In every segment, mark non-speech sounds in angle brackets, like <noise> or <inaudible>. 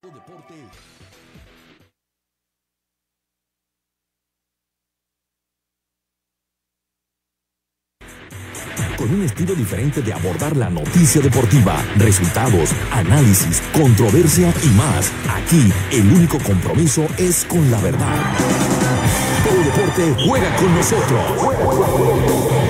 Deporte. Con un estilo diferente de abordar la noticia deportiva, resultados, análisis, controversia y más. Aquí el único compromiso es con la verdad. Todo deporte juega con nosotros.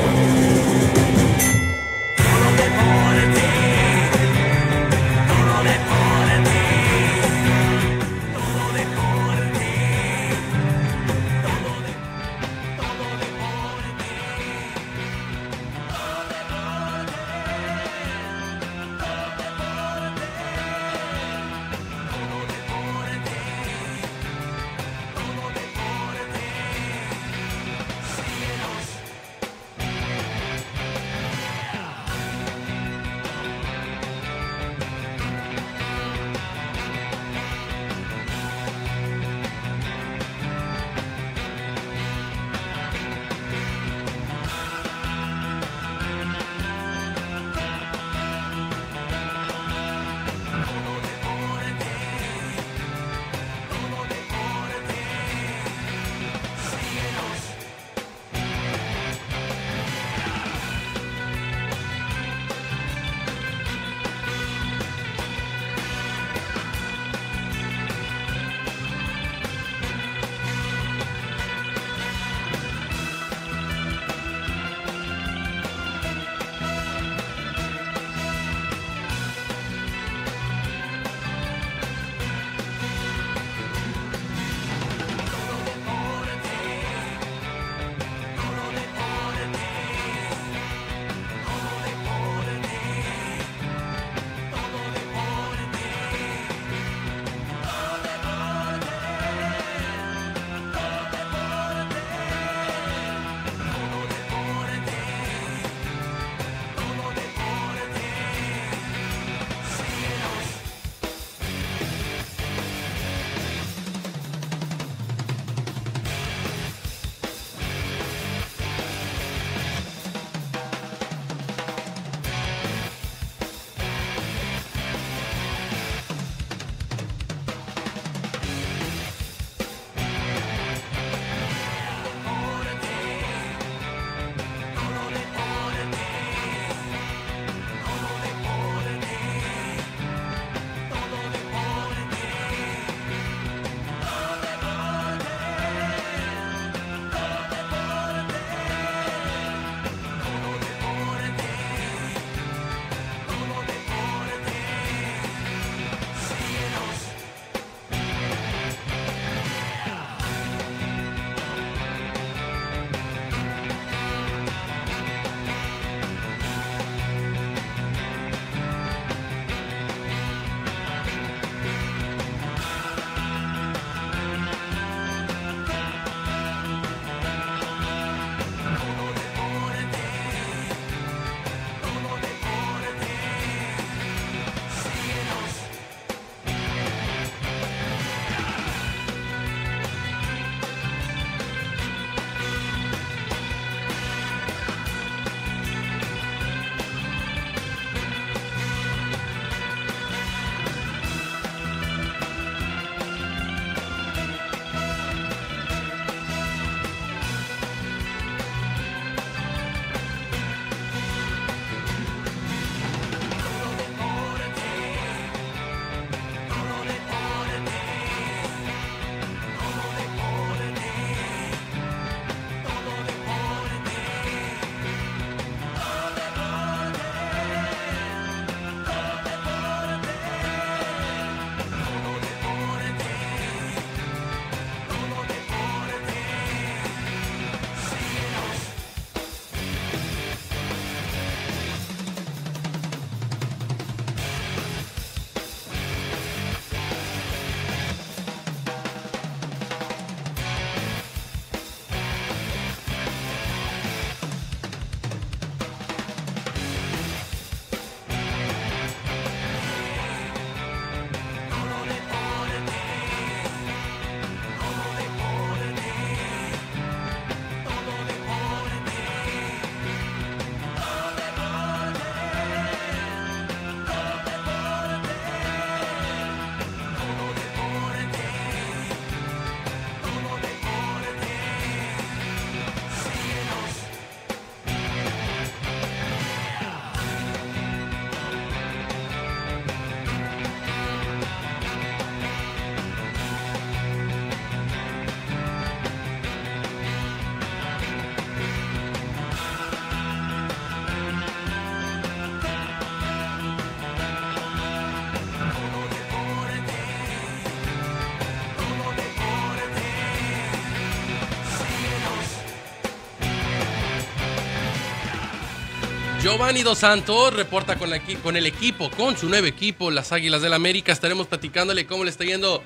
Giovanni Dos Santos reporta con, con, el equipo, con su nuevo equipo, las Águilas del América. Estaremos platicándole cómo le está yendo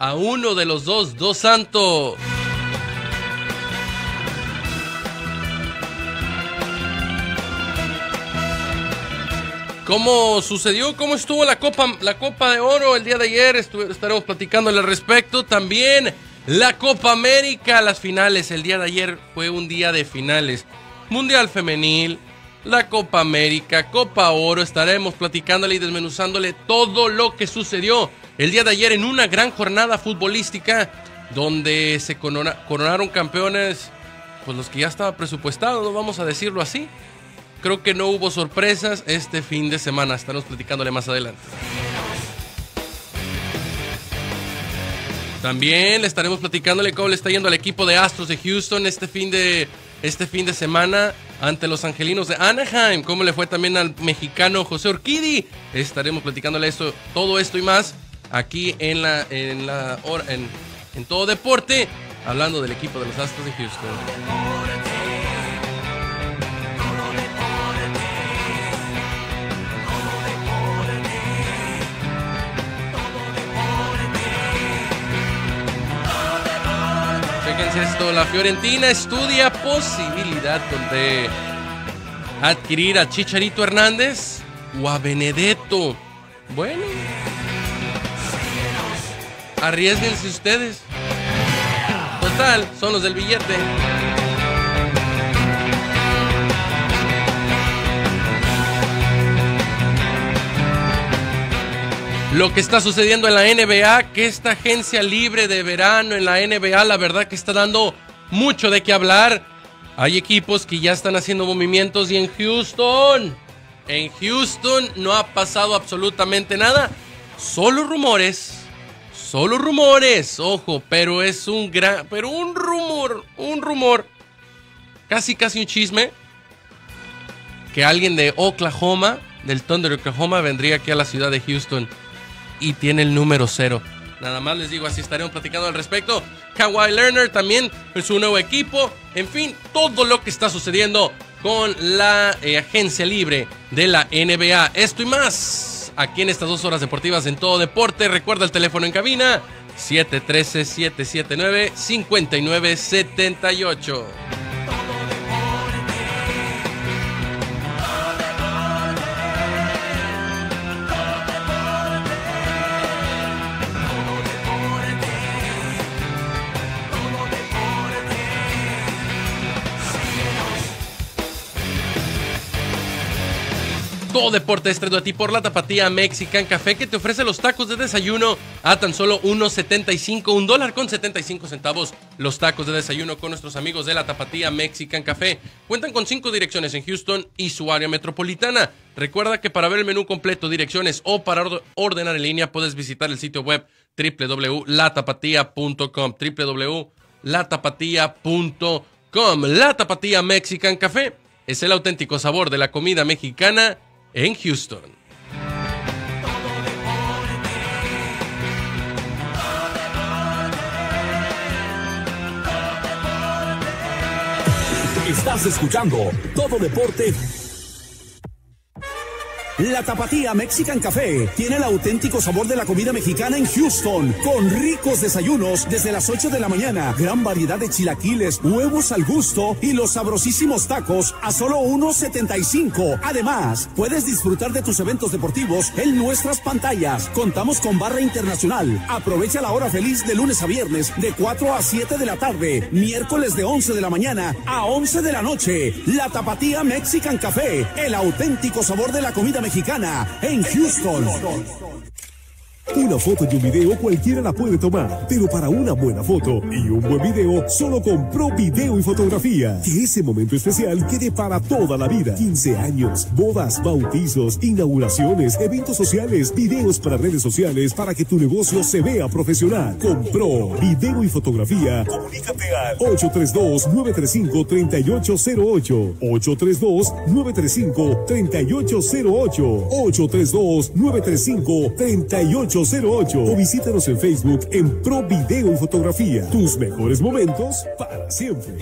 a uno de los dos, Dos Santos. ¿Cómo sucedió? ¿Cómo estuvo la Copa, la Copa de Oro el día de ayer? estaremos platicándole al respecto. También la Copa América, las finales. El día de ayer fue un día de finales. Mundial Femenil, la Copa América, Copa Oro. Estaremos platicándole y desmenuzándole todo lo que sucedió el día de ayer en una gran jornada futbolística donde se coronaron campeones, pues los que ya estaba presupuestado, no vamos a decirlo así. Creo que no hubo sorpresas este fin de semana. Estaremos platicándole más adelante. También le estaremos platicándole cómo le está yendo al equipo de Astros de Houston este fin de, este fin de semana ante los angelinos de Anaheim. Cómo le fue también al mexicano José Orquidi. Estaremos platicándole esto, todo esto y más aquí en la, en la en, en todo deporte, hablando del equipo de los Astros de Houston. Fíjense esto, la Fiorentina estudia posibilidad de adquirir a Chicharito Hernández o a Benedetto. Bueno, arriesguense ustedes. Total, son los del billete. Lo que está sucediendo en la NBA, que esta agencia libre de verano en la NBA, la verdad que está dando mucho de qué hablar. Hay equipos que ya están haciendo movimientos y en Houston, en Houston no ha pasado absolutamente nada, solo rumores, solo rumores, ojo, pero es un gran, pero un rumor, un rumor, casi casi un chisme, que alguien de Oklahoma, del Thunder de Oklahoma, vendría aquí a la ciudad de Houston y tiene el número cero. Nada más les digo, así estaremos platicando al respecto. Kawhi Lerner también en su nuevo equipo. En fin, todo lo que está sucediendo con la eh, agencia libre de la NBA. Esto y más aquí en estas dos horas deportivas en todo deporte. Recuerda el teléfono en cabina 713-779-5978. Todo deporte es traído a ti por la Tapatía Mexican Café que te ofrece los tacos de desayuno a tan solo 1.75, un dólar con 75 centavos. Los tacos de desayuno con nuestros amigos de la Tapatía Mexican Café cuentan con cinco direcciones en Houston y su área metropolitana. Recuerda que para ver el menú completo, direcciones o para ordenar en línea puedes visitar el sitio web www.latapatia.com www.latapatia.com La Tapatía Mexican Café es el auténtico sabor de la comida mexicana en Houston. Estás escuchando Todo Deporte la Tapatía Mexican Café tiene el auténtico sabor de la comida mexicana en Houston, con ricos desayunos desde las 8 de la mañana, gran variedad de chilaquiles, huevos al gusto y los sabrosísimos tacos a solo 1.75. Además, puedes disfrutar de tus eventos deportivos en nuestras pantallas. Contamos con barra internacional. Aprovecha la hora feliz de lunes a viernes de 4 a 7 de la tarde, miércoles de 11 de la mañana a 11 de la noche. La Tapatía Mexican Café, el auténtico sabor de la comida mexicana en Houston. Una foto y un video cualquiera la puede tomar, pero para una buena foto y un buen video, solo con Pro Video y Fotografía. Que ese momento especial quede para toda la vida. 15 años, bodas, bautizos, inauguraciones, eventos sociales, videos para redes sociales para que tu negocio se vea profesional. Con Pro Video y Fotografía, comunícate al 832-935-3808. 832-935-3808. 832-935-3808. 08 o visítanos en Facebook en Pro Video y Fotografía. Tus mejores momentos para siempre.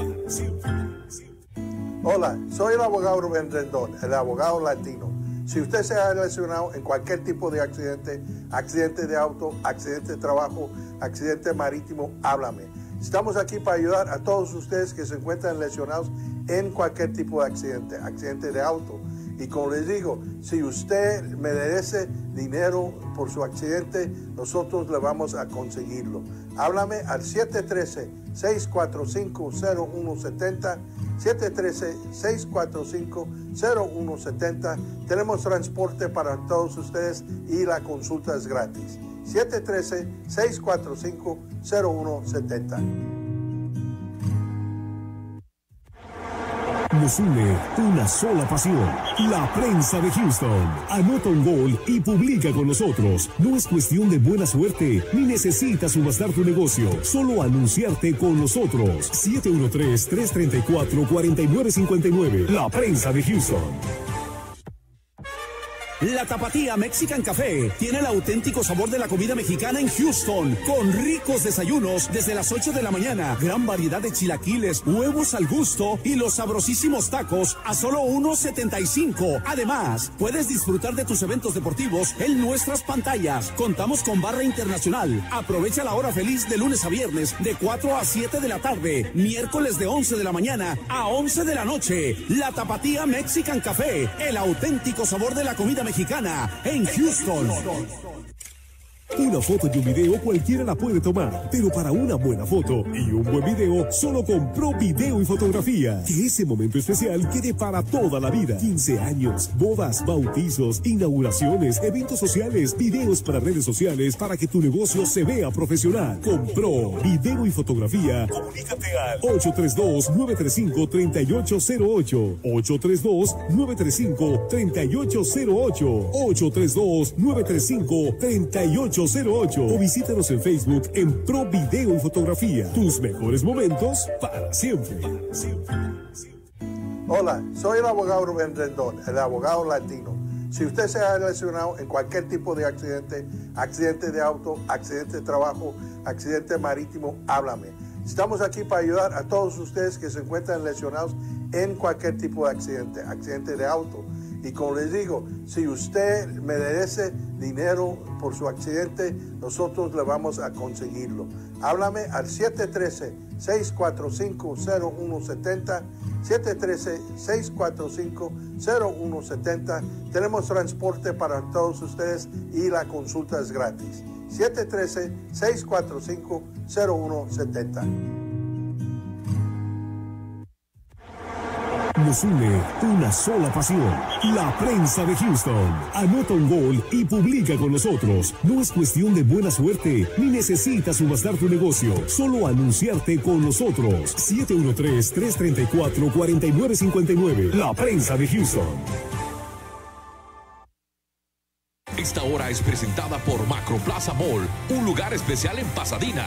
Hola, soy el abogado Rubén Rendón, el abogado latino. Si usted se ha lesionado en cualquier tipo de accidente, accidente de auto, accidente de trabajo, accidente marítimo, háblame. Estamos aquí para ayudar a todos ustedes que se encuentran lesionados en cualquier tipo de accidente, accidente de auto. Y como les digo, si usted merece dinero por su accidente, nosotros le vamos a conseguirlo. Háblame al 713-645-0170 713-645-0170. Tenemos transporte para todos ustedes y la consulta es gratis. 713-645-0170. Nos une una sola pasión, la prensa de Houston. Anota un gol y publica con nosotros. No es cuestión de buena suerte, ni necesitas subastar tu negocio, solo anunciarte con nosotros. 713-334-4959, la prensa de Houston. La Tapatía Mexican Café tiene el auténtico sabor de la comida mexicana en Houston, con ricos desayunos desde las 8 de la mañana, gran variedad de chilaquiles, huevos al gusto y los sabrosísimos tacos a solo 1.75. Además, puedes disfrutar de tus eventos deportivos en nuestras pantallas. Contamos con barra internacional. Aprovecha la hora feliz de lunes a viernes de 4 a 7 de la tarde, miércoles de 11 de la mañana a 11 de la noche. La Tapatía Mexican Café, el auténtico sabor de la comida mexicana mexicana en Houston. Una foto y un video cualquiera la puede tomar, pero para una buena foto y un buen video, solo con Pro Video y Fotografía. Que ese momento especial quede para toda la vida. 15 años, bodas, bautizos, inauguraciones, eventos sociales, videos para redes sociales para que tu negocio se vea profesional. Con Pro Video y Fotografía, comunícate al 832-935-3808. 832-935-3808. 832-935-3808. O visítanos en Facebook en Pro Video y Fotografía. Tus mejores momentos para siempre. Hola, soy el abogado Rubén Rendón, el abogado latino. Si usted se ha lesionado en cualquier tipo de accidente, accidente de auto, accidente de trabajo, accidente marítimo, háblame. Estamos aquí para ayudar a todos ustedes que se encuentran lesionados en cualquier tipo de accidente, accidente de auto. Y como les digo, si usted merece dinero por su accidente, nosotros le vamos a conseguirlo. Háblame al 713-645-0170. 713-645-0170. Tenemos transporte para todos ustedes y la consulta es gratis. 713-645-0170. Nos une una sola pasión, la prensa de Houston. Anota un gol y publica con nosotros. No es cuestión de buena suerte, ni necesitas subastar tu negocio, solo anunciarte con nosotros. 713-334-4959, la prensa de Houston. Esta hora es presentada por Macroplaza Mall, un lugar especial en Pasadena.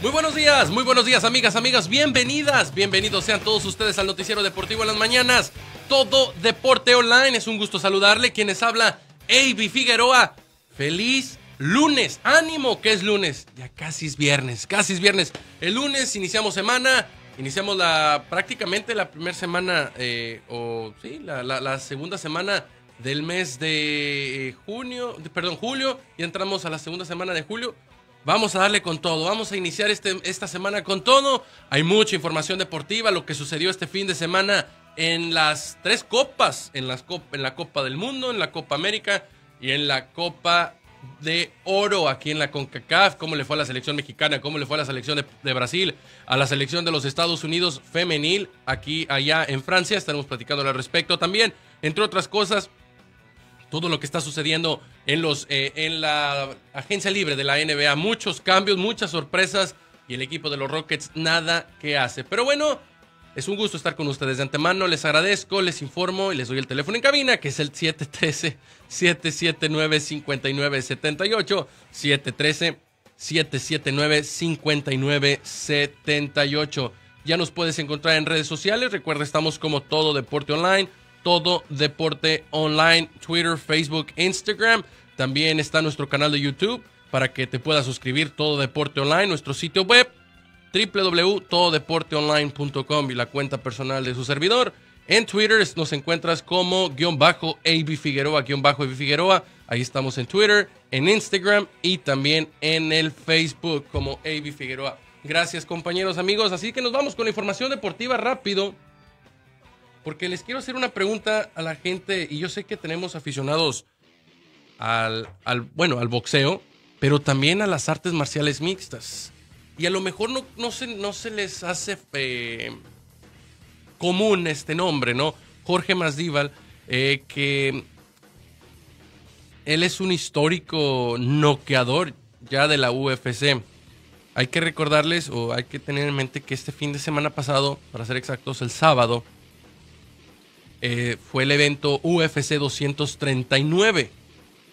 Muy buenos días, muy buenos días amigas, amigas, bienvenidas, bienvenidos sean todos ustedes al noticiero deportivo en las mañanas, todo deporte online, es un gusto saludarle, quienes habla, AB Figueroa, feliz lunes, ánimo que es lunes, ya casi es viernes, casi es viernes, el lunes iniciamos semana, iniciamos la prácticamente la primera semana, eh, o sí, la, la, la, segunda semana del mes de eh, junio, perdón, julio, y entramos a la segunda semana de julio, Vamos a darle con todo, vamos a iniciar este, esta semana con todo. Hay mucha información deportiva, lo que sucedió este fin de semana en las tres copas, en, las en la Copa del Mundo, en la Copa América y en la Copa de Oro aquí en la CONCACAF, cómo le fue a la selección mexicana, cómo le fue a la selección de, de, Brasil, a la selección de los Estados Unidos femenil, aquí, allá en Francia, estaremos platicando al respecto. También, entre otras cosas, todo lo que está sucediendo en, los, eh, en la agencia libre de la NBA. Muchos cambios, muchas sorpresas y el equipo de los Rockets nada que hace. Pero bueno, es un gusto estar con ustedes de antemano. Les agradezco, les informo y les doy el teléfono en cabina que es el 713-779-5978. 713-779-5978. Ya nos puedes encontrar en redes sociales. Recuerda, estamos como Todo Deporte Online todo deporte online, Twitter, Facebook, Instagram. También está nuestro canal de YouTube para que te puedas suscribir todo deporte online, nuestro sitio web www.tododeporteonline.com y la cuenta personal de su servidor. En Twitter nos encuentras como guion bajo AB Figueroa, guion bajo AB Figueroa. Ahí estamos en Twitter, en Instagram y también en el Facebook como AB Figueroa. Gracias compañeros, amigos. Así que nos vamos con la información deportiva rápido porque les quiero hacer una pregunta a la gente y yo sé que tenemos aficionados al, al, bueno, al boxeo, pero también a las artes marciales mixtas. Y a lo mejor no, no, se, no se les hace eh, común este nombre, ¿no? Jorge Masdíbal, eh, que él es un histórico noqueador ya de la UFC. Hay que recordarles o hay que tener en mente que este fin de semana pasado, para ser exactos, el sábado, eh, fue el evento UFC 239,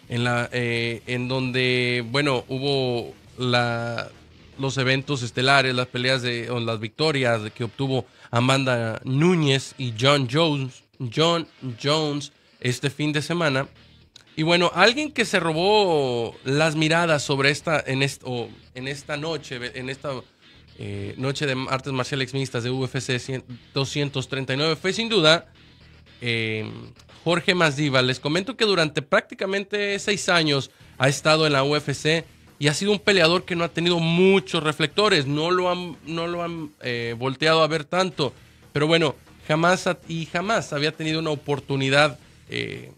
en, la, eh, en donde, bueno, hubo los eventos estelares, las peleas de, o las victorias que obtuvo Amanda Núñez y John Jones, John Jones este fin de semana. Y bueno, alguien que se robó las miradas sobre esta, en, esto, en esta noche, en esta eh, noche de artes marciales mixtas de UFC 239 fue sin duda eh, Jorge Masdiva. Les comento que durante prácticamente seis años ha estado en la UFC y ha sido un peleador que no ha tenido muchos reflectores, no lo han, no lo han eh, volteado a ver tanto. Pero bueno, jamás y jamás había tenido una oportunidad eh,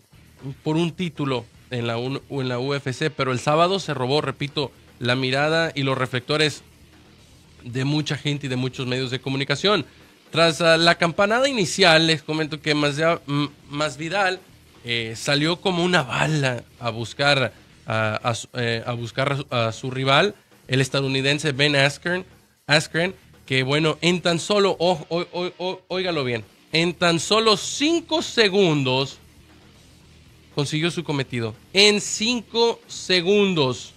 por un título en la, en la UFC, pero el sábado se robó, repito, la mirada y los reflectores de mucha gente y de muchos medios de comunicación. Tras ah, la campanada inicial, les comento que Más, Vidal eh, salió como una bala a buscar, a, eh, buscar a, su rival, el estadounidense Ben Askren, Askren que bueno, en tan solo, óigalo bien, en tan solo cinco segundos consiguió su cometido. En cinco segundos,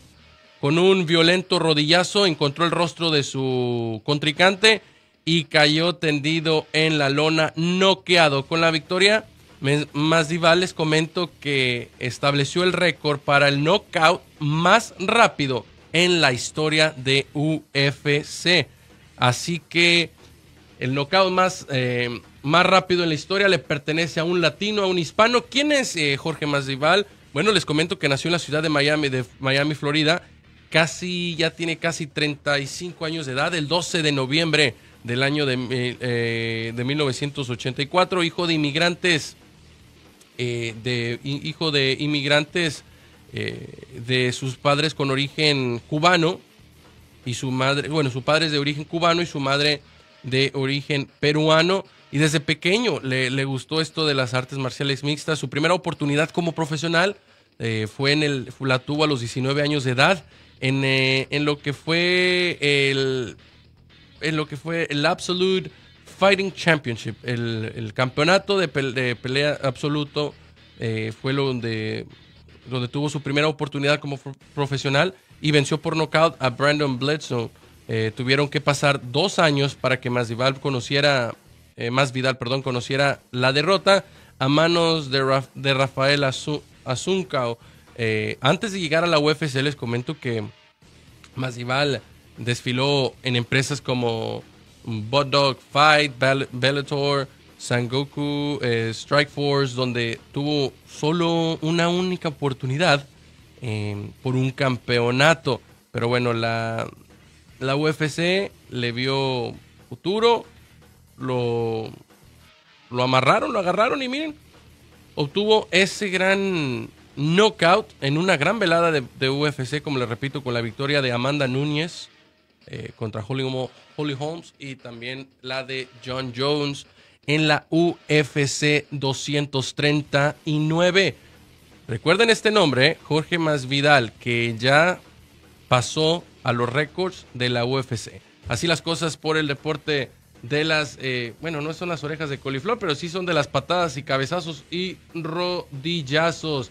con un violento rodillazo, encontró el rostro de su contrincante y cayó tendido en la lona, noqueado. Con la victoria, Masvidal les comento que estableció el récord para el knockout más rápido en la historia de UFC. Así que el knockout más, eh, más rápido en la historia le pertenece a un latino, a un hispano. ¿Quién es eh, Jorge Masvidal? Bueno, les comento que nació en la ciudad de Miami, de Miami, Florida. Casi, ya tiene casi 35 años de edad. El 12 de noviembre del año de, eh, de 1984, hijo de inmigrantes, eh, de, hijo de inmigrantes eh, de sus padres con origen cubano y su madre, bueno, su padre es de origen cubano y su madre de origen peruano. Y desde pequeño le, le gustó esto de las artes marciales mixtas. Su primera oportunidad como profesional fue en el, la tuvo a los 19 años de edad en, en lo que fue el en lo que fue el Absolute Fighting Championship, el, campeonato de, pelea absoluto, eh, fue lo donde, donde tuvo su primera oportunidad como profesional y venció por nocaut a Brandon Bledsoe eh, tuvieron que pasar dos años para que Masvidal conociera, eh, perdón, conociera la derrota a manos de, de Rafael Azuncao. Eh, antes de llegar a la UFC les comento que Masvidal desfiló en empresas como Dog Fight, Bellator, Sangoku, eh, Strike Force, donde tuvo solo una única oportunidad eh, por un campeonato. Pero bueno, la, la UFC le vio futuro, lo, lo amarraron, lo agarraron y miren, obtuvo ese gran knockout en una gran velada de, UFC, como le repito, con la victoria de Amanda Núñez eh, contra Holly, Holmes y también la de John Jones en la UFC 239. Recuerden este nombre, Jorge Masvidal, que ya pasó a los récords de la UFC. Así las cosas por el deporte de las, eh, bueno, no son las orejas de coliflor, pero sí son de las patadas y cabezazos y rodillazos.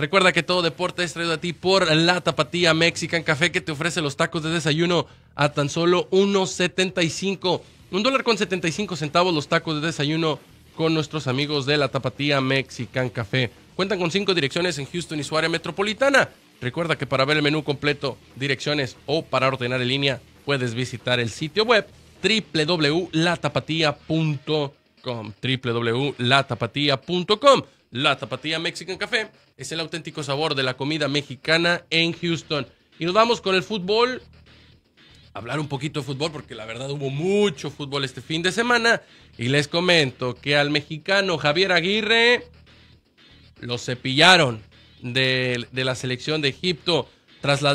Recuerda que todo deporte es traído a ti por la Tapatía Mexican Café que te ofrece los tacos de desayuno a tan solo 1.75. Un dólar con 75 centavos los tacos de desayuno con nuestros amigos de la Tapatía Mexican Café. Cuentan con cinco direcciones en Houston y su área metropolitana. Recuerda que para ver el menú completo, direcciones o para ordenar en línea, puedes visitar el sitio web www.latapatia.com www.latapatia.com La Tapatía Mexican Café es el auténtico sabor de la comida mexicana en Houston. Y nos vamos con el fútbol hablar un poquito de fútbol, porque la verdad hubo mucho fútbol este fin de semana. Y les comento que al mexicano Javier Aguirre lo cepillaron de, la selección de Egipto tras la,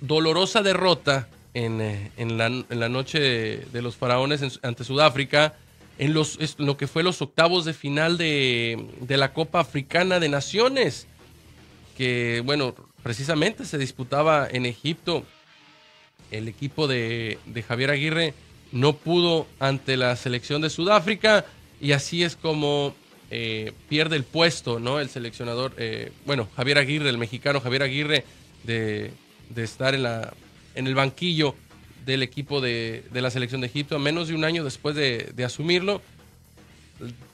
dolorosa derrota eh, en, la, noche de, los faraones ante Sudáfrica. En, los, lo que fue los octavos de final de, de la Copa Africana de Naciones, que bueno, precisamente se disputaba en Egipto el equipo de, Javier Aguirre no pudo ante la selección de Sudáfrica y así es como eh, pierde el puesto, ¿no? El seleccionador, eh, bueno, Javier Aguirre, el mexicano Javier Aguirre, de, estar en, la, en el banquillo del equipo de, la selección de Egipto, menos de un año después de, asumirlo.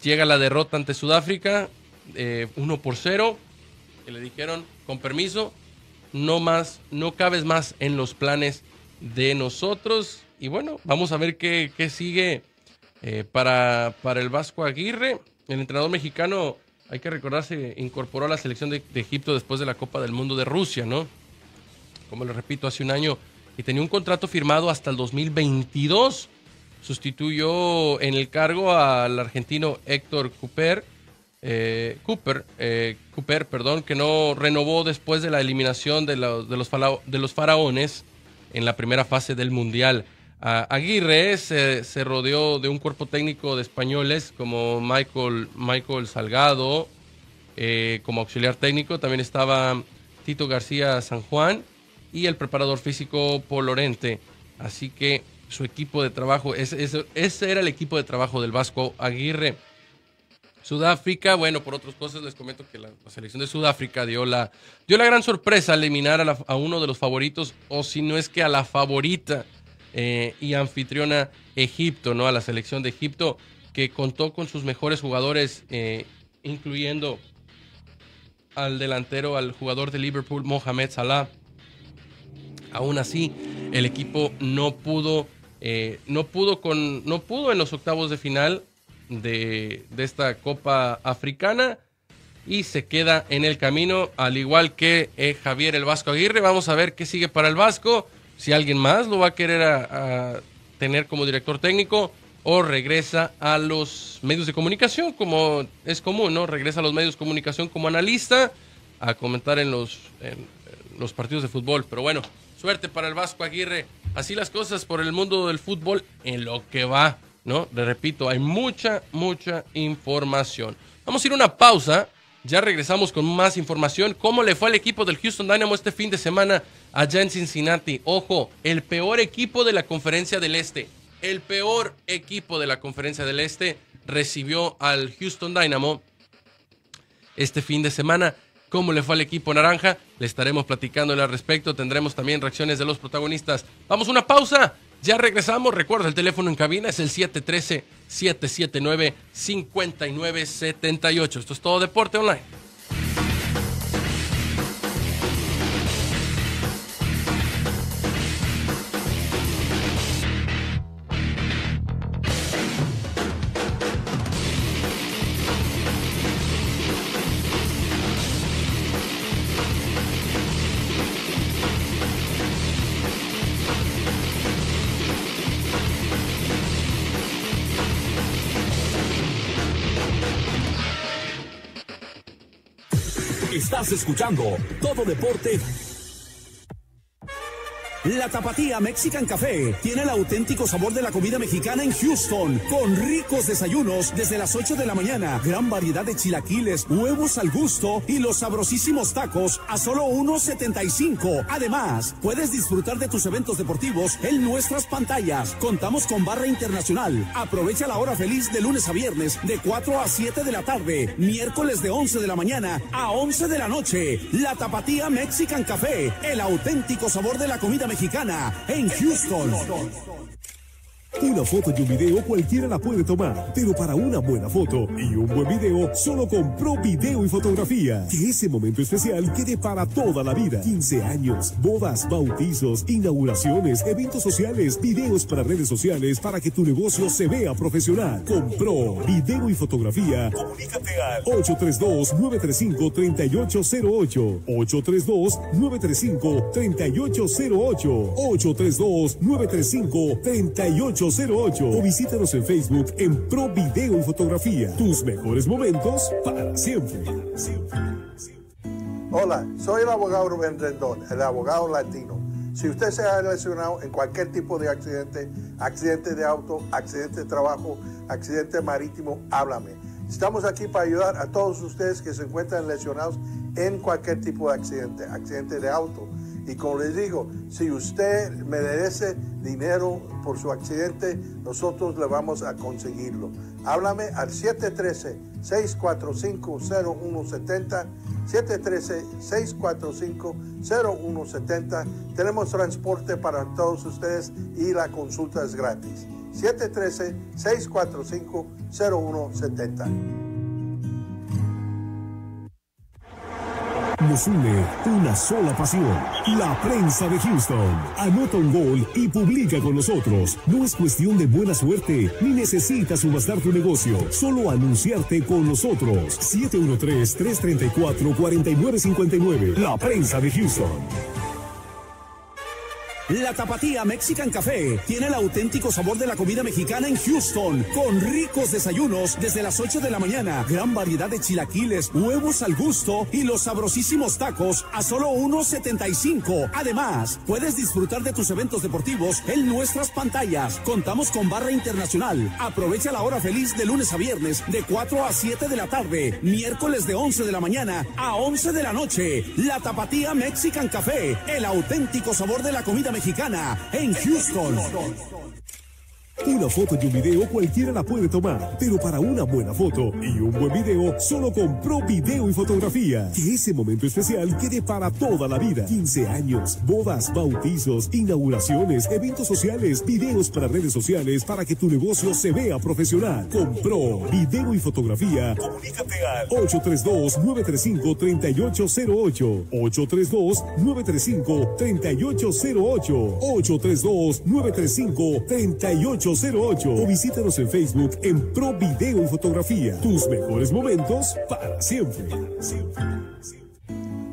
Llega la derrota ante Sudáfrica, eh, 1 por 0, que le dijeron, con permiso, no más, no cabes más en los planes de nosotros. Y bueno, vamos a ver qué, sigue eh, para, para el Vasco Aguirre. El entrenador mexicano, hay que recordar, se incorporó a la selección de, Egipto después de la Copa del Mundo de Rusia, ¿no? Como le repito, hace un año y tenía un contrato firmado hasta el 2022. Sustituyó en el cargo al argentino Héctor Cooper, eh, Cooper, eh, Cooper, perdón, que no renovó después de la eliminación de, los, de los, faraones en la primera fase del Mundial. Aguirre se, rodeó de un cuerpo técnico de españoles como Michael, Michael Salgado, eh, como auxiliar técnico. También estaba Tito García San Juan y el preparador físico Paul. Así que su equipo de trabajo, ese, ese era el equipo de trabajo del Vasco Aguirre. Sudáfrica, bueno, por otras cosas les comento que la, selección de Sudáfrica dio la, dio la gran sorpresa al eliminar a, uno de los favoritos, o si no es que a la favorita eh, y anfitriona Egipto, ¿no? A la selección de Egipto, que contó con sus mejores jugadores, eh, incluyendo al delantero, al jugador de Liverpool, Mohamed Salah. Aún así, el equipo no pudo, eh, no pudo con, no pudo en los octavos de final de, esta Copa Africana y se queda en el camino, al igual que eh, Javier el Vasco Aguirre. Vamos a ver qué sigue para el Vasco, si alguien más lo va a querer tener como director técnico o regresa a los medios de comunicación, como es común, ¿no? Regresa a los medios de comunicación como analista a comentar en los partidos de fútbol. Pero bueno, suerte para el Vasco Aguirre. Así las cosas por el mundo del fútbol en lo que va ¿no? Le repito, hay mucha, mucha información. Vamos a ir a una pausa. Ya regresamos con más información. ¿Cómo le fue al equipo del Houston Dynamo este fin de semana allá en Cincinnati? Ojo, el peor equipo de la Conferencia del Este. El peor equipo de la Conferencia del Este recibió al Houston Dynamo este fin de semana. Cómo le fue al equipo naranja. Le estaremos platicando al respecto. Tendremos también reacciones de los protagonistas. Vamos a una pausa. Ya regresamos. Recuerda, el teléfono en cabina es el 713-779-5978. Esto es todo Deporte Online. Estás escuchando Todo Deporte la Tapatía Mexican Café tiene el auténtico sabor de la comida mexicana en Houston, con ricos desayunos desde las 8 de la mañana, gran variedad de chilaquiles, huevos al gusto y los sabrosísimos tacos a solo 1.75. Además, puedes disfrutar de tus eventos deportivos en nuestras pantallas. Contamos con barra internacional. Aprovecha la hora feliz de lunes a viernes de 4 a 7 de la tarde, miércoles de 11 de la mañana a 11 de la noche. La Tapatía Mexican Café, el auténtico sabor de la comida mexicana en Houston. Una foto y un video cualquiera la puede tomar, pero para una buena foto y un buen video, solo con Pro Video y Fotografía. Que ese momento especial quede para toda la vida. 15 años, bodas, bautizos, inauguraciones, eventos sociales, videos para redes sociales para que tu negocio se vea profesional. Con Pro Video y Fotografía, comunícate al 832-935-3808. 832-935-3808. 832-935-3808 o visítanos en Facebook en Pro Video y Fotografía. Tus mejores momentos para siempre. Hola, soy el abogado Rubén Rendón, el abogado latino. Si usted se ha lesionado en cualquier tipo de accidente, accidente de auto, accidente de trabajo, accidente marítimo, háblame. Estamos aquí para ayudar a todos ustedes que se encuentran lesionados en cualquier tipo de accidente, accidente de auto. Y como les digo, si usted merece dinero por su accidente, nosotros le vamos a conseguirlo. Háblame al 713-645-0170. 713-645-0170. Tenemos transporte para todos ustedes y la consulta es gratis. 713-645-0170. Nos une una sola pasión, la prensa de Houston. Anota un gol y publica con nosotros. No es cuestión de buena suerte, ni necesitas subastar tu negocio, solo anunciarte con nosotros. 713-334-4959. La prensa de Houston. La Tapatía Mexican Café tiene el auténtico sabor de la comida mexicana en Houston, con ricos desayunos desde las 8 de la mañana, gran variedad de chilaquiles, huevos al gusto y los sabrosísimos tacos a solo 1.75. Además, puedes disfrutar de tus eventos deportivos en nuestras pantallas. Contamos con barra internacional. Aprovecha la hora feliz de lunes a viernes de 4 a 7 de la tarde, miércoles de 11 de la mañana a 11 de la noche. La Tapatía Mexican Café, el auténtico sabor de la comida mexicana mexicana en Houston. Una foto y un video cualquiera la puede tomar, pero para una buena foto y un buen video, solo con Pro Video y Fotografía. Que ese momento especial quede para toda la vida. 15 años, bodas, bautizos, inauguraciones, eventos sociales, videos para redes sociales para que tu negocio se vea profesional. Con Pro Video y Fotografía, comunícate al 832-935-3808. 832-935-3808. 832-935-3808. 08 o visítanos en Facebook en Pro Video y Fotografía. Tus mejores momentos para siempre.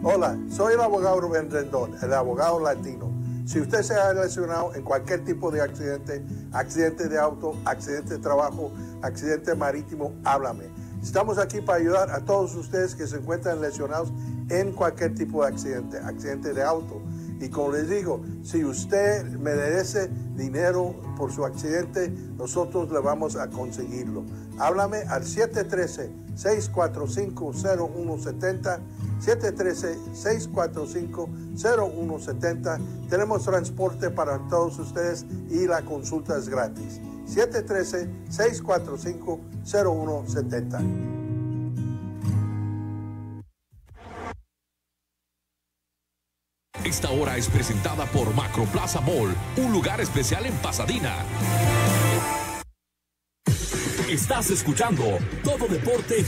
Hola, soy el abogado Rubén Rendón, el abogado latino. Si usted se ha lesionado en cualquier tipo de accidente, accidente de auto, accidente de trabajo, accidente marítimo, háblame. Estamos aquí para ayudar a todos ustedes que se encuentran lesionados en cualquier tipo de accidente, accidente de auto y como les digo, si usted merece dinero por su accidente, nosotros le vamos a conseguirlo. Háblame al 713-645-0170. 713-645-0170. Tenemos transporte para todos ustedes y la consulta es gratis. 713-645-0170. Esta hora es presentada por Macro Plaza Mall, un lugar especial en Pasadena. Estás escuchando Todo Deporte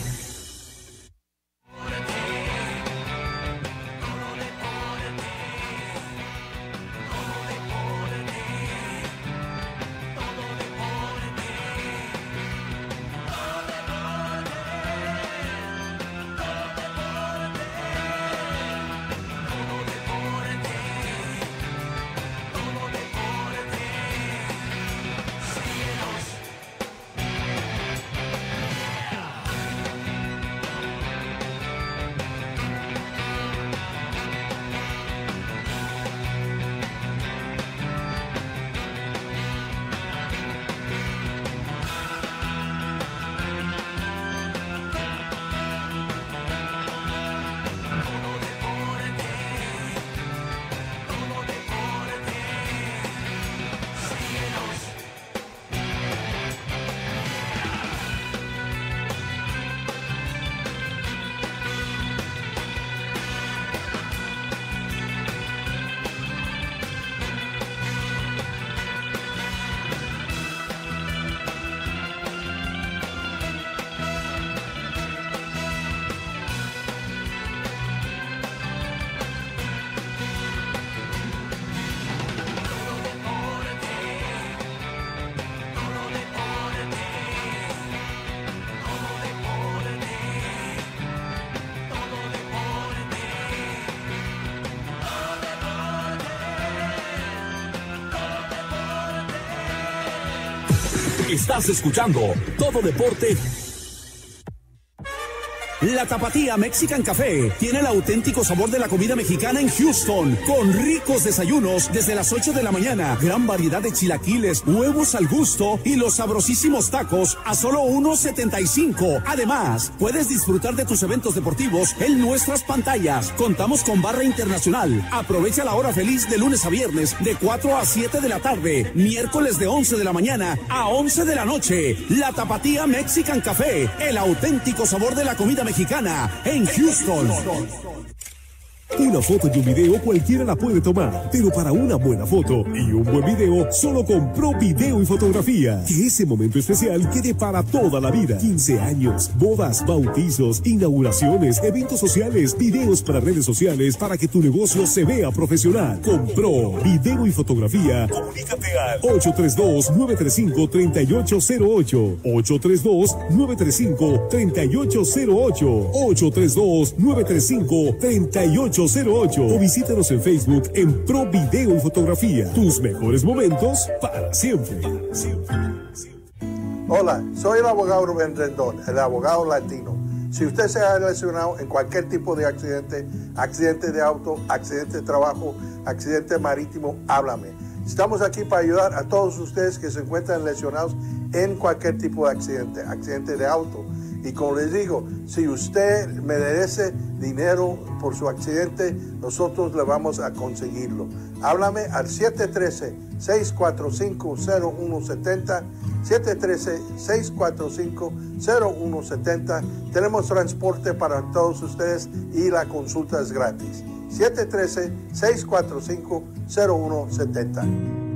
Estás escuchando Todo Deporte la Tapatía Mexican Café tiene el auténtico sabor de la comida mexicana en Houston, con ricos desayunos desde las 8 de la mañana, gran variedad de chilaquiles, huevos al gusto y los sabrosísimos tacos a solo 1.75. Además, puedes disfrutar de tus eventos deportivos en nuestras pantallas. Contamos con barra internacional. Aprovecha la hora feliz de lunes a viernes de 4 a 7 de la tarde, miércoles de 11 de la mañana a 11 de la noche. La Tapatía Mexican Café, el auténtico sabor de la comida mexicana en Houston. Una foto y un video cualquiera la puede tomar, pero para una buena foto y un buen video, solo con Pro Video y Fotografía. Que ese momento especial quede para toda la vida. 15 años, bodas, bautizos, inauguraciones, eventos sociales, videos para redes sociales, para que tu negocio se vea profesional. Con Pro Video y Fotografía, comunícate al 832-935-3808. 832-935-3808. 832-935-3808. O visítanos en Facebook en Pro Video y Fotografía. Tus mejores momentos para siempre. Hola, soy el abogado Rubén Rendón, el abogado latino. Si usted se ha lesionado en cualquier tipo de accidente, accidente de auto, accidente de trabajo, accidente marítimo, háblame. Estamos aquí para ayudar a todos ustedes que se encuentran lesionados en cualquier tipo de accidente, accidente de auto. Y como les digo, si usted merece dinero por su accidente, nosotros le vamos a conseguirlo. Háblame al 713-645-0170. 713-645-0170. Tenemos transporte para todos ustedes y la consulta es gratis. 713-645-0170.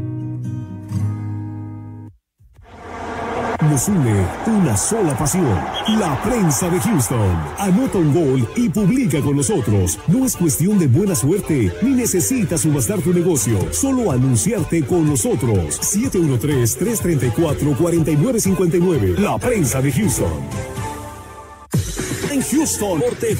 Nos une una sola pasión, la prensa de Houston. Anota un gol y publica con nosotros. No es cuestión de buena suerte, ni necesitas subastar tu negocio, solo anunciarte con nosotros. 713-334-4959. La prensa de Houston. En Houston, Norte.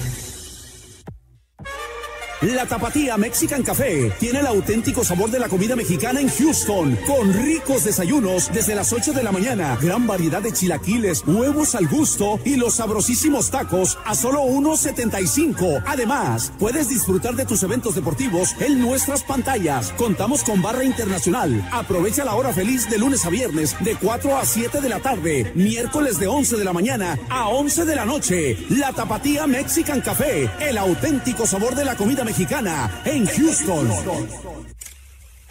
La Tapatía Mexican Café tiene el auténtico sabor de la comida mexicana en Houston, con ricos desayunos desde las 8 de la mañana, gran variedad de chilaquiles, huevos al gusto y los sabrosísimos tacos a solo 1.75. Además, puedes disfrutar de tus eventos deportivos en nuestras pantallas. Contamos con barra internacional. Aprovecha la hora feliz de lunes a viernes de 4 a 7 de la tarde, miércoles de 11 de la mañana a 11 de la noche. La Tapatía Mexican Café, el auténtico sabor de la comida mexicana mexicana en Houston.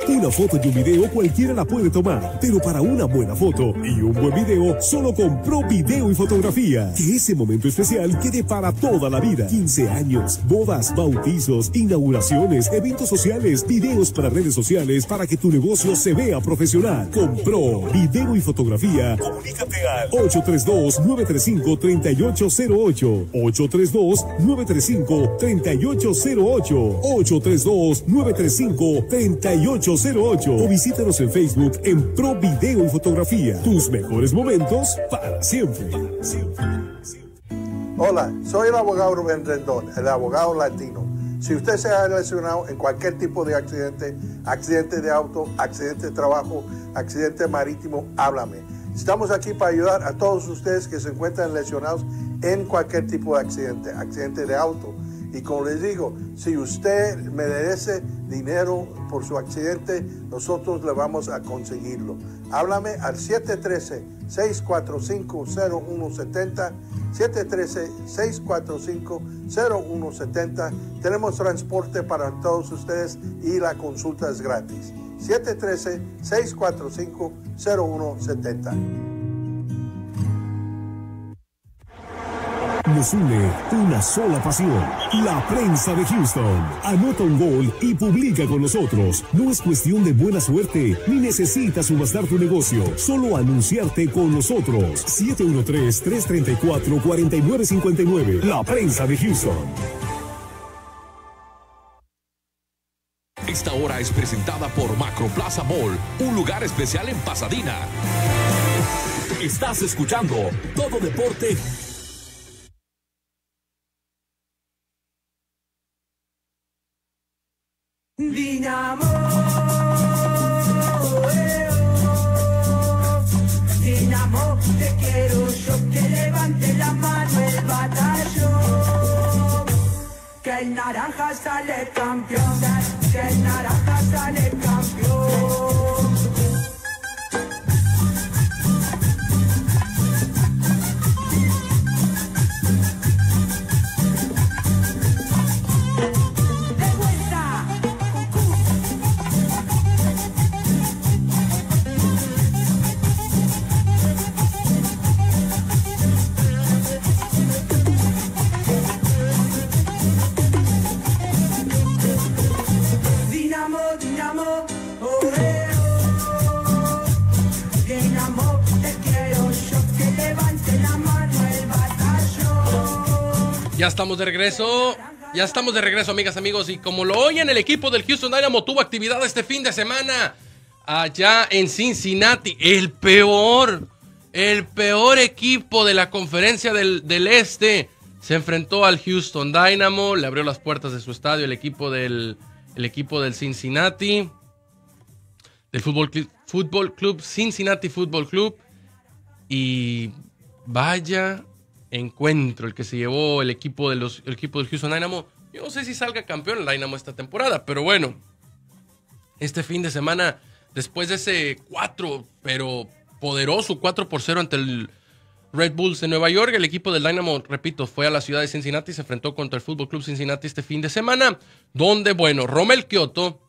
Una foto y un video cualquiera la puede tomar, pero para una buena foto y un buen video, solo con Pro Video y Fotografía. Que ese momento especial quede para toda la vida. 15 años, bodas, bautizos, inauguraciones, eventos sociales, videos para redes sociales para que tu negocio se vea profesional. Con Pro Video y Fotografía, comunícate al 832-935-3808. 832-935-3808. 832-935-3808. O visítanos en Facebook en Pro Video y Fotografía. Tus mejores momentos para siempre. Hola, soy el abogado Rubén Rendón, el abogado latino. Si usted se ha lesionado en cualquier tipo de accidente, accidente de auto, accidente de trabajo, accidente marítimo, háblame. Estamos aquí para ayudar a todos ustedes que se encuentran lesionados en cualquier tipo de accidente, accidente de auto. Y como les digo, si usted merece dinero por su accidente, nosotros le vamos a conseguirlo. Háblame al 713-645-0170. 713-645-0170. Tenemos transporte para todos ustedes y la consulta es gratis. 713-645-0170. Nos une una sola pasión, la prensa de Houston. Anota un gol y publica con nosotros. No es cuestión de buena suerte, ni necesitas subastar tu negocio, solo anunciarte con nosotros. 713-334-4959, la prensa de Houston. Esta hora es presentada por Macroplaza Mall, un lugar especial en Pasadena. Estás escuchando Todo Deporte Dinamo, Dinamo, te quiero yo que levante la mano el batallón. Que el naranja sale campeón, que el naranja sale campeón. Ya estamos de regreso. Ya estamos de regreso, amigas, amigos. Y como lo oyen, el equipo del Houston Dynamo tuvo actividad este fin de semana allá en Cincinnati. El peor, el peor equipo de la conferencia del, del Este se enfrentó al Houston Dynamo. Le abrió las puertas de su estadio el equipo del, el equipo del Cincinnati. Del Fútbol, Cl- Fútbol Club Cincinnati Fútbol Club. Y vaya encuentro el que se llevó el equipo, de los, el equipo del Houston Dynamo. Yo no sé si salga campeón el Dynamo esta temporada, pero bueno. Este fin de semana, después de ese 4, pero poderoso 4 por 0 ante el Red Bulls de Nueva York, el equipo del Dynamo, repito, fue a la ciudad de Cincinnati y se enfrentó contra el Fútbol Club Cincinnati este fin de semana, donde, bueno, Rommel Kioto,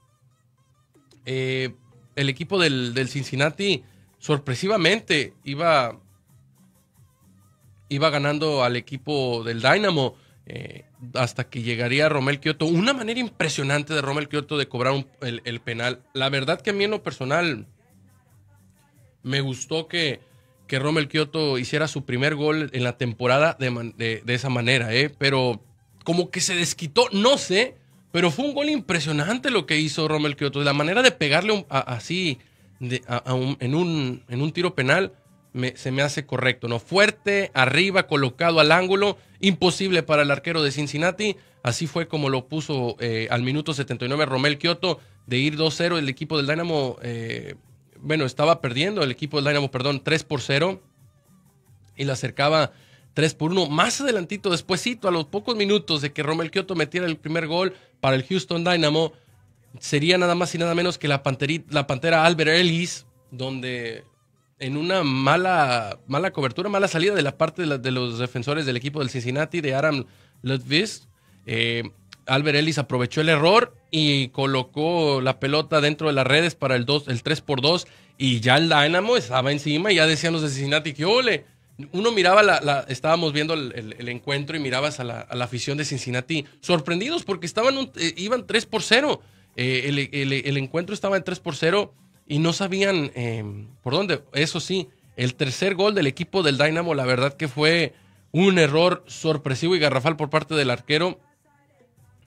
eh, el equipo del, del Cincinnati, sorpresivamente iba iba ganando al equipo del Dynamo eh, hasta que llegaría Romel Kioto. Una manera impresionante de Romel Kioto de cobrar el, penal. La verdad que a mí en lo personal me gustó que, que Romel Kioto hiciera su primer gol en la temporada de, esa manera, ¿eh? pero como que se desquitó, no sé, pero fue un gol impresionante lo que hizo Romel Kioto. La manera de pegarle un- a- así de- un, en un tiro penal se me hace correcto, ¿no? Fuerte, arriba, colocado al ángulo, imposible para el arquero de Cincinnati. Así fue como lo puso eh, al minuto 79 Romel Kioto de ir 2-0 el equipo del Dynamo. eh, bueno, estaba perdiendo el equipo del Dynamo, perdón, 3 por 0 y le acercaba 3 por 1. Más adelantito, despuesito, a los pocos minutos de que Romel Kioto metiera el primer gol para el Houston Dynamo, sería nada más y nada menos que la, la pantera Albert Ellis, donde en una mala, mala cobertura, mala salida de la parte de, la- de los defensores del equipo del Cincinnati, de Aram Ludwig, eh, Albert Ellis aprovechó el error y colocó la pelota dentro de las redes para el, 2, el 3 por 2 y ya el Dynamo estaba encima y ya decían los de Cincinnati que ole. Uno miraba, la, estábamos viendo el, encuentro y mirabas a la, afición de Cincinnati sorprendidos porque estaban eh, iban 3 por 0. Eh, el, encuentro estaba en 3 por 0 y no sabían em, por dónde. Eso sí, el tercer gol del equipo del Dynamo, la verdad que fue un error sorpresivo y garrafal por parte del arquero,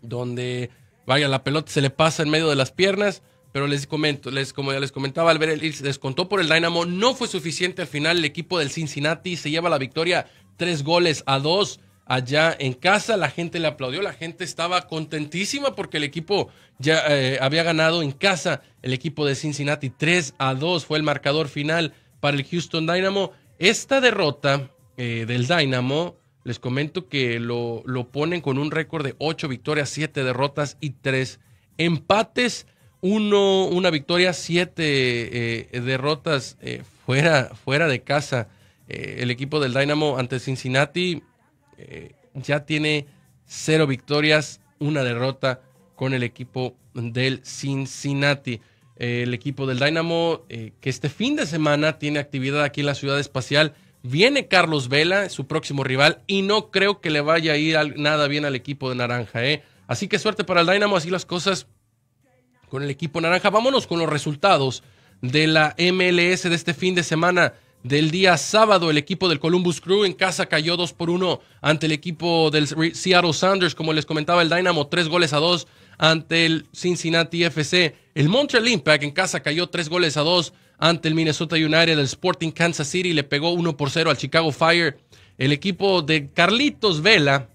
donde, vaya, la pelota se le pasa en medio de las piernas, pero les comento, les, como ya les comentaba, al ver el descontó por el Dynamo, no fue suficiente al final, el equipo del Cincinnati se lleva la victoria, tres goles a dos allá en casa, la gente le aplaudió, la gente estaba contentísima porque el equipo ya eh, había ganado en casa, el equipo de Cincinnati 3 a 2 fue el marcador final para el Houston Dynamo. Esta derrota eh, del Dynamo, les comento que lo, lo ponen con un récord de 8 victorias, 7 derrotas y 3 empates. Uno, una victoria, 7 eh, derrotas fuera, fuera de casa. el equipo del Dynamo ante Cincinnati ya tiene 0 victorias, una derrota con el equipo del Cincinnati el equipo del Dynamo, que este fin de semana tiene actividad aquí en la ciudad espacial Viene Carlos Vela, su próximo rival, y no creo que le vaya a ir nada bien al equipo de Naranja. ¿eh? Así que suerte para el Dynamo, así las cosas con el equipo Naranja. Vámonos con los resultados de la MLS de este fin de semana. Del día sábado, el equipo del Columbus Crew en casa cayó 2 por 1 ante el equipo del Seattle Sounders. Como les comentaba, el Dynamo, 3 goles a 2 ante el Cincinnati FC. El Montreal Impact en casa cayó 3 goles a 2 ante el Minnesota United. El Sporting Kansas City le pegó 1 por 0 al Chicago Fire. El equipo de Carlitos Vela,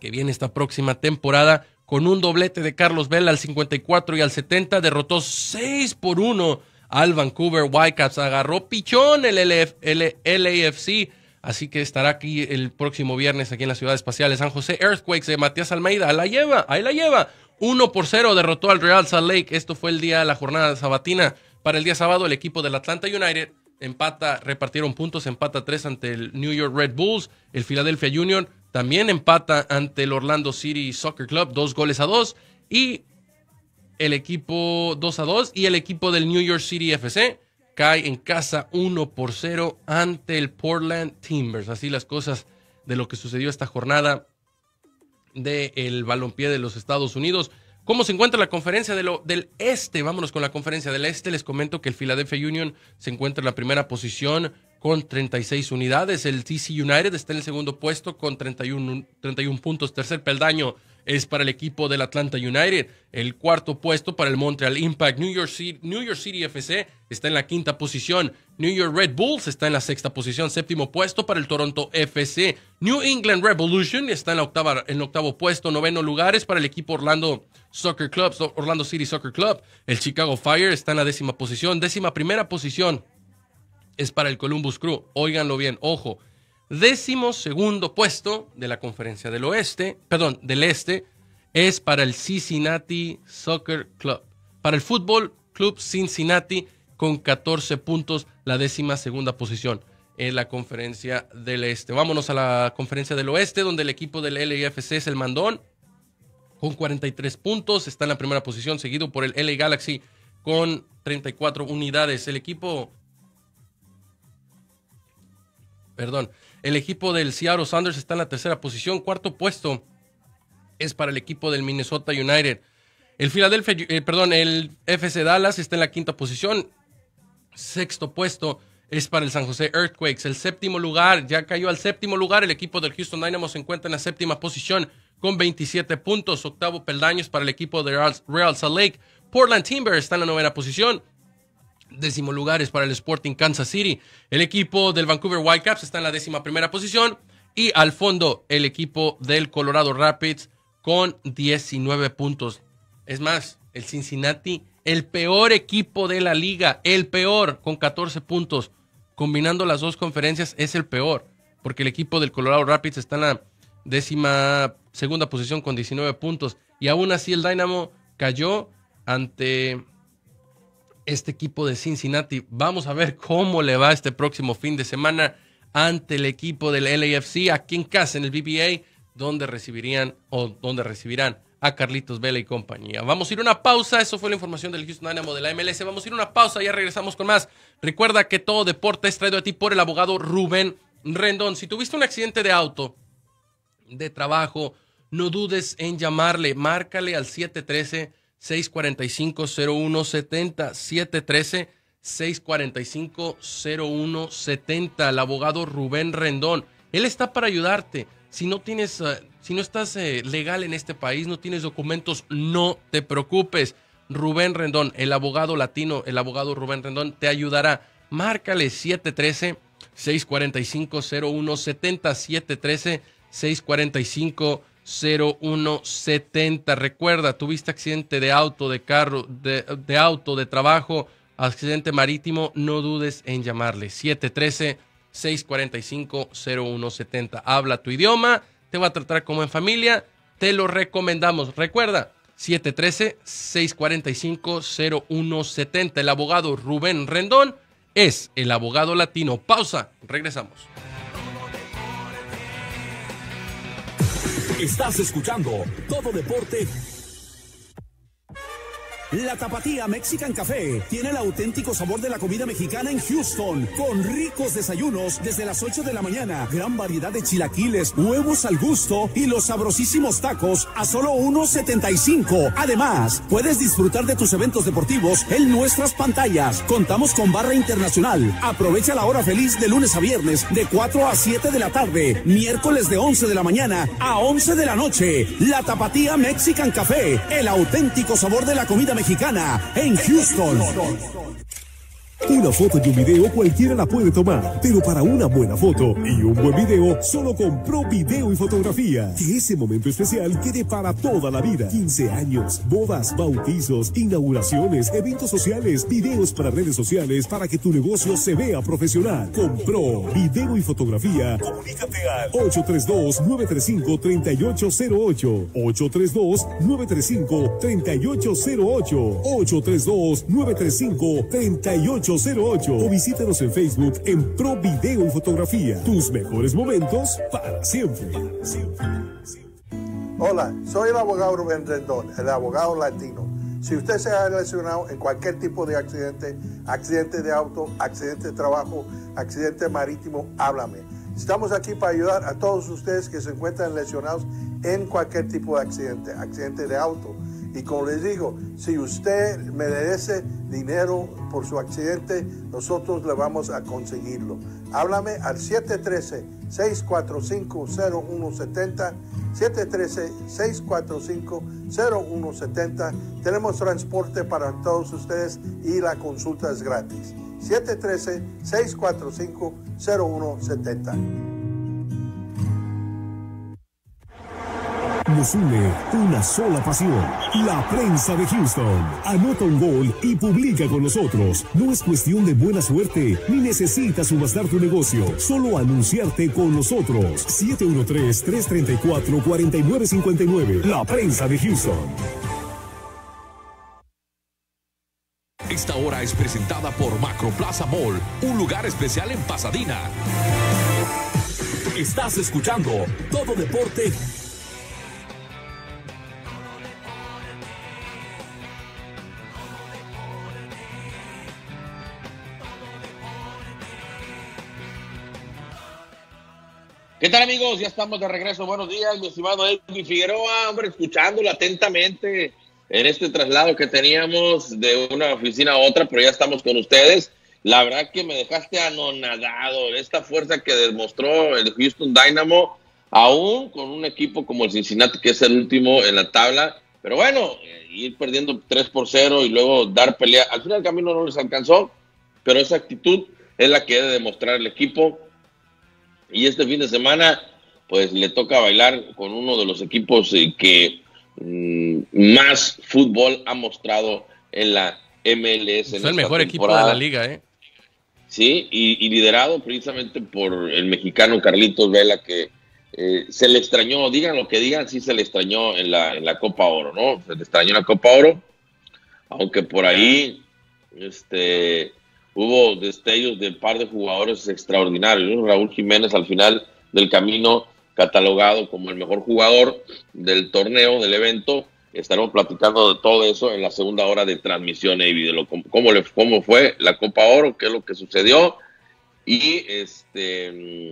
que viene esta próxima temporada, con un doblete de Carlos Vela al 54 y al 70, derrotó 6 por 1 al Vancouver Whitecaps. Agarró pichón el, el LAFC. Así que estará aquí el próximo viernes aquí en la ciudad espacial de San José. Earthquakes de Matías Almeida. Ahí la lleva, ahí la lleva. 1 por 0 derrotó al Real Salt Lake. Esto fue el día de la jornada sabatina para el día sábado, el equipo del Atlanta United empata, repartieron puntos, empata 3 ante el New York Red Bulls. El Philadelphia Union también empata ante el Orlando City Soccer Club, dos goles a dos. Y el equipo 2 a 2 y el equipo del New York City FC cae en casa 1 por 0 ante el Portland Timbers. Así las cosas de lo que sucedió esta jornada del balompié de los Estados Unidos. ¿Cómo se encuentra la conferencia de lo, del este? Vámonos con la conferencia del este. Les comento que el Philadelphia Union se encuentra en la primera posición con 36 unidades. El TC United está en el segundo puesto con 31, 31 puntos. Tercer peldaño es para el equipo del Atlanta United. El cuarto puesto para el Montreal Impact. New York, City, New York City FC está en la quinta posición. New York Red Bulls está en la sexta posición. Séptimo puesto para el Toronto FC. New England Revolution está en, la octava, en octavo puesto. Noveno lugares para el equipo Orlando Soccer Club, Orlando City Soccer Club. El Chicago Fire está en la décima posición. Décima primera posición es para el Columbus Crew. Óiganlo bien, ojo Décimo segundo puesto de la conferencia del oeste, perdón, del este, es para el Cincinnati Soccer Club. Para el Fútbol Club Cincinnati con 14 puntos, la décima segunda posición en la conferencia del este. Vámonos a la conferencia del oeste, donde el equipo del LAFC es el mandón con 43 puntos, está en la primera posición, seguido por el LA Galaxy con 34 unidades. El equipo perdón, el equipo del Seattle Sanders está en la tercera posición. Cuarto puesto es para el equipo del Minnesota United. El Philadelphia, eh, perdón, el FC Dallas está en la quinta posición. Sexto puesto es para el San José Earthquakes. El séptimo lugar, ya cayó al séptimo lugar. El equipo del Houston Dynamo se encuentra en la séptima posición con 27 puntos. Octavo peldaños para el equipo de Real Salt Lake. Portland Timber está en la novena posición décimo lugar es para el Sporting Kansas City. El equipo del Vancouver Whitecaps está en la décima primera posición. Y al fondo, el equipo del Colorado Rapids con 19 puntos. Es más, el Cincinnati, el peor equipo de la liga, el peor, con 14 puntos. Combinando las dos conferencias, es el peor. Porque el equipo del Colorado Rapids está en la décima segunda posición con 19 puntos. Y aún así el Dynamo cayó ante este equipo de Cincinnati. Vamos a ver cómo le va este próximo fin de semana ante el equipo del LAFC aquí en casa en el BBA. donde recibirían o donde recibirán a Carlitos Vela y compañía. Vamos a ir a una pausa, eso fue la información del Houston Dynamo de la MLS. Vamos a ir a una pausa, ya regresamos con más. Recuerda que todo deporte es traído a ti por el abogado Rubén Rendón. Si tuviste un accidente de auto, de trabajo, no dudes en llamarle, márcale al 713-645-0170, 713-645-0170, el abogado Rubén Rendón. Él está para ayudarte. Si no tienes, uh, si no estás eh, legal en este país, no tienes documentos, no te preocupes. Rubén Rendón, el abogado latino, el abogado Rubén Rendón, te ayudará. Márcale 713 645 0170 713 645 0170. Recuerda, tuviste accidente de auto, de carro, de, de, auto, de trabajo, accidente marítimo, no dudes en llamarle. 713-645-0170. Habla tu idioma, te va a tratar como en familia, te lo recomendamos. Recuerda, 713-645-0170. El abogado Rubén Rendón es el abogado latino. Pausa, regresamos. Estás escuchando Todo Deporte. La Tapatía Mexican Café tiene el auténtico sabor de la comida mexicana en Houston, con ricos desayunos desde las 8 de la mañana, gran variedad de chilaquiles, huevos al gusto y los sabrosísimos tacos a solo 1.75. Además, puedes disfrutar de tus eventos deportivos en nuestras pantallas. Contamos con barra internacional. Aprovecha la hora feliz de lunes a viernes de 4 a 7 de la tarde, miércoles de 11 de la mañana a 11 de la noche. La Tapatía Mexican Café, el auténtico sabor de la comida mexicana mexicana en Houston. Una foto y un video cualquiera la puede tomar, pero para una buena foto y un buen video, solo con Pro Video y Fotografía. Que ese momento especial quede para toda la vida. 15 años, bodas, bautizos, inauguraciones, eventos sociales, videos para redes sociales para que tu negocio se vea profesional. Con Pro Video y Fotografía, comunícate al 832-935-3808. 832-935-3808. 832-935-3808 o visítanos en Facebook en Pro Video y Fotografía. Tus mejores momentos para siempre. Hola, soy el abogado Rubén Rendón, el abogado latino. Si usted se ha lesionado en cualquier tipo de accidente, accidente de auto, accidente de trabajo, accidente marítimo, háblame. Estamos aquí para ayudar a todos ustedes que se encuentran lesionados en cualquier tipo de accidente, accidente de auto. Y como les digo, si usted merece dinero por su accidente, nosotros le vamos a conseguirlo. Háblame al 713-645-0170. 713-645-0170. Tenemos transporte para todos ustedes y la consulta es gratis. 713-645-0170. Nos une una sola pasión, la prensa de Houston. Anota un gol y publica con nosotros. No es cuestión de buena suerte, ni necesitas subastar tu negocio, solo anunciarte con nosotros. 713-334-4959. La prensa de Houston. Esta hora es presentada por Macroplaza Mall, un lugar especial en Pasadena. Estás escuchando Todo Deporte ¿Qué tal amigos? Ya estamos de regreso. Buenos días, mi estimado Edwin Figueroa, hombre, escuchándolo atentamente en este traslado que teníamos de una oficina a otra, pero ya estamos con ustedes. La verdad que me dejaste anonadado esta fuerza que demostró el Houston Dynamo, aún con un equipo como el Cincinnati, que es el último en la tabla. Pero bueno, ir perdiendo 3 por 0 y luego dar pelea. Al final el camino no les alcanzó, pero esa actitud es la que debe demostrar el equipo y este fin de semana, pues le toca bailar con uno de los equipos eh, que mm, más fútbol ha mostrado en la MLS. Es el mejor equipo de la liga, ¿eh? Sí, y, liderado precisamente por el mexicano Carlitos Vela, que eh, se le extrañó, digan lo que digan, sí se le extrañó en la, en la Copa Oro, ¿no? Se le extrañó en la Copa Oro, aunque por ahí, este hubo destellos de un par de jugadores extraordinarios. Raúl Jiménez al final del camino catalogado como el mejor jugador del torneo, del evento. Estaremos platicando de todo eso en la segunda hora de transmisión, Evi, de lo, cómo, le, cómo fue la Copa Oro, qué es lo que sucedió y este,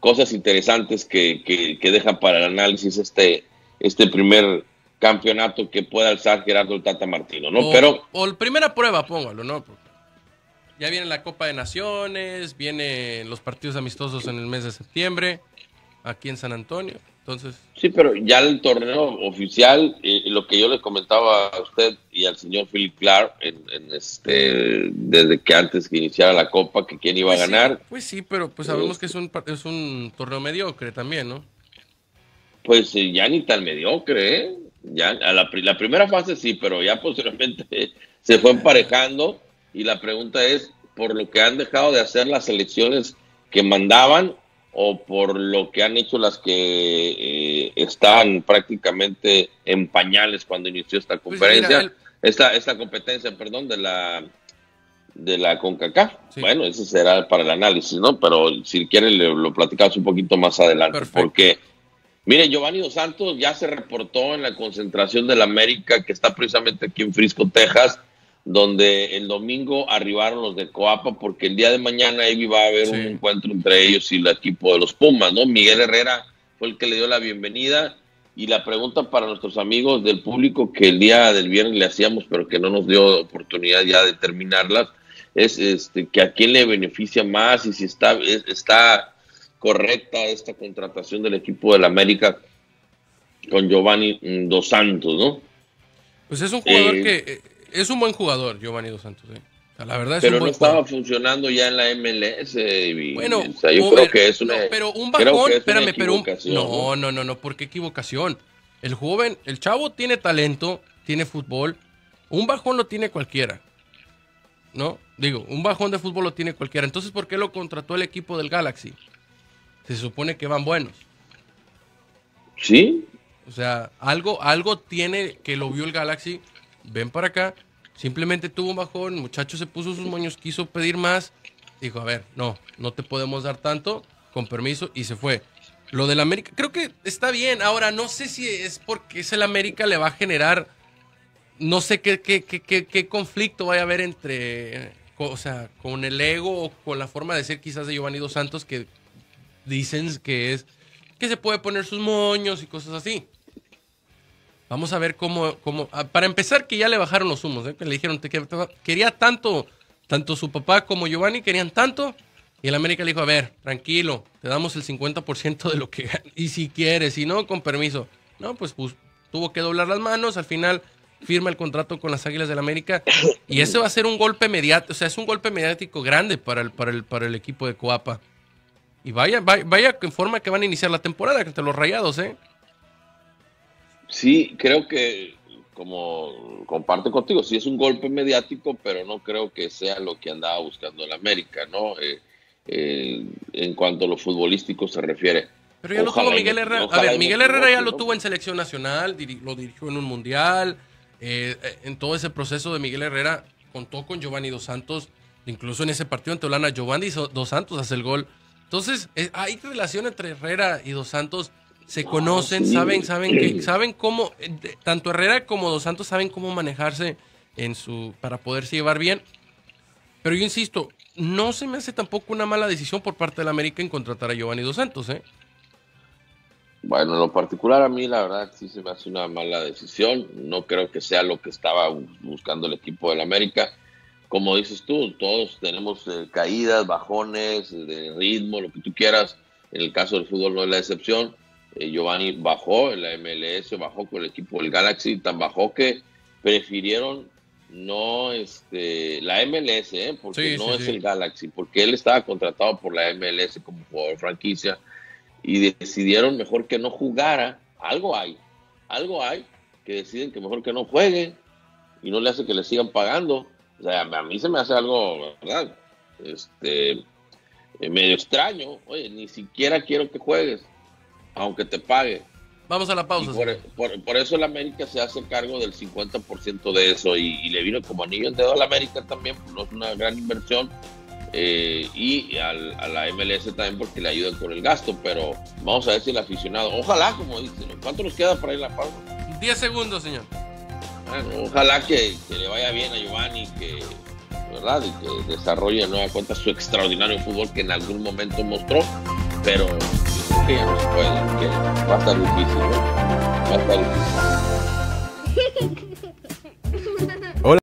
cosas interesantes que, que, deja para el análisis este, este primer campeonato que pueda alzar Gerardo Tata Martino, ¿no? O, Pero o la primera prueba, póngalo, ¿no? Ya viene la Copa de Naciones, vienen los partidos amistosos en el mes de septiembre, aquí en San Antonio. Entonces. Sí, pero ya el torneo oficial, eh, lo que yo le comentaba a usted y al señor Philip Clark, en, este, desde que antes que iniciara la Copa, que quién iba pues a ganar. pues sí, pero pues sabemos que es un, es un torneo mediocre también, ¿no? Pues eh, ya ni tan mediocre, ¿eh? Ya, a la, la primera fase sí, pero ya posteriormente <laughs> se fue emparejando y la pregunta es, por lo que han dejado de hacer las elecciones que mandaban o por lo que han hecho las que eh, están prácticamente en pañales cuando inició esta Pues conferencia, esta, esta competencia, perdón, de la de la CONCACAF. Bueno, ese será para el análisis, ¿no? Pero si quieren lo, lo platicamos un poquito más adelante, porque Mire, Giovanni Dos Santos ya se reportó en la concentración del América, que está precisamente aquí en Frisco, Texas, donde el domingo arribaron los de Coapa, porque el día de mañana ahí va a haber un encuentro entre ellos y el equipo de los Pumas, ¿no? Miguel Herrera fue el que le dio la bienvenida. Y la pregunta para nuestros amigos del público que el día del viernes le hacíamos, pero que no nos dio oportunidad ya de terminarlas, es este, que a quién le beneficia más y si está, está correcta esta contratación del equipo del América con Giovanni Dos Santos, ¿no? Pues es un jugador eh, que es un buen jugador, Giovanni Dos Santos. ¿eh? O sea, la verdad es pero un buen no estaba jugador. funcionando ya en la MLS. Y, Bueno, o sea, yo creo que es una. no, pero un bajón, es espérame, pero un, no, no, no, no, ¿por qué equivocación? El joven, el chavo tiene talento, tiene fútbol, un bajón lo tiene cualquiera, ¿no? Digo, un bajón de fútbol lo tiene cualquiera. Entonces, ¿por qué lo contrató el equipo del Galaxy? Se supone que van buenos. Sí, O sea, algo, algo tiene que lo vio el Galaxy. Ven para acá. Simplemente tuvo un bajón. El muchacho se puso sus moños, quiso pedir más. Dijo, a ver, no, no te podemos dar tanto. Con permiso. Y se fue. Lo del América, creo que está bien. Ahora, no sé si es porque es el América, le va a generar. No sé qué, qué, qué, qué, conflicto vaya a haber entre. O sea, con el ego o con la forma de ser quizás de Giovanni Dos Santos que dicen que es que se puede poner sus moños y cosas así. Vamos a ver cómo, cómo ah, para empezar que ya le bajaron los humos, ¿eh? que le dijeron que- quería tanto, tanto su papá como Giovanni querían tanto y el América le dijo, a ver, tranquilo, te damos el 50% de lo que <laughs> y si quieres, si no, con permiso. No, pues, pues tuvo que doblar las manos, al final firma el contrato con las Águilas del América y ese va a ser un golpe mediático, o sea, es un golpe mediático grande para el, para el, para el equipo de Coapa. Y vaya, vaya, vaya en forma que van a iniciar la temporada entre los rayados, ¿eh? Sí, creo que, como comparto contigo, sí es un golpe mediático, pero no creo que sea lo que andaba buscando el América, ¿no? Eh, eh, en cuanto a lo futbolístico se refiere. Pero ya lo Ojalá tuvo y Miguel Herrera. A ver, Miguel Herrera ya lo tuvo en selección nacional, lo dirigió en un mundial. eh, eh, en todo ese proceso de Miguel Herrera contó con Giovanni Dos Santos. Incluso en ese partido ante Holanda, Giovanni Dos Santos hace el gol. Entonces, eh, hay relación entre Herrera y Dos Santos. Se conocen, sí. saben, saben que, saben cómo, tanto Herrera como Dos Santos saben cómo manejarse en su, para poderse llevar bien. Pero yo insisto, no se me hace tampoco una mala decisión por parte del América en contratar a Giovanni Dos Santos, ¿eh? Bueno, en lo particular a mí la verdad sí se me hace una mala decisión. No creo que sea lo que estaba bu- buscando el equipo del América. Como dices tú, todos tenemos eh, caídas, bajones de ritmo, lo que tú quieras. En el caso del fútbol no es la excepción. Eh, Giovanni bajó en la MLS, bajó con el equipo del Galaxy, tan bajó que prefirieron no este la MLS, ¿eh? porque Sí, no sí, es sí. el Galaxy, porque él estaba contratado por la MLS como jugador franquicia y decidieron mejor que no jugara. Algo hay, algo hay que deciden que mejor que no juegue y no le hace que le sigan pagando. O sea, a mí se me hace algo, ¿verdad? Este, eh, medio extraño. Oye, ni siquiera quiero que juegues, aunque te pague. Vamos a la pausa. por, por- por eso el América se hace cargo del 50% de eso y, y le vino como anillo en dedo América también, pues no es una gran inversión, eh, y al- a la MLS también porque le ayudan con el gasto, pero vamos a ver si el aficionado, ojalá, como dicen, ¿cuánto nos queda para ir a la pausa? 10 segundos, señor. Bueno, ojalá que, que le vaya bien a Giovanni, que, ¿verdad? Y que desarrolle de nueva cuenta su extraordinario fútbol que en algún momento mostró, pero pues, que va a estar difícil, ¿no? Va a estar difícil. <laughs>